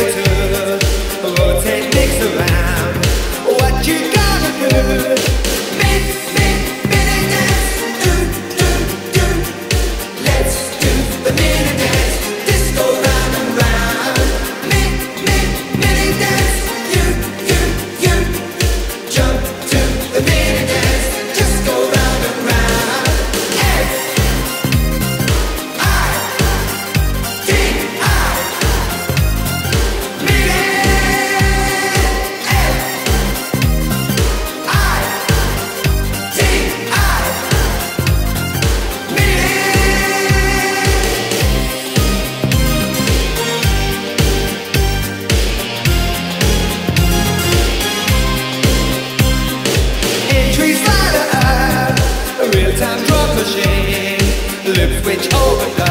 Rotate things around. What you gonna do? lips which opened.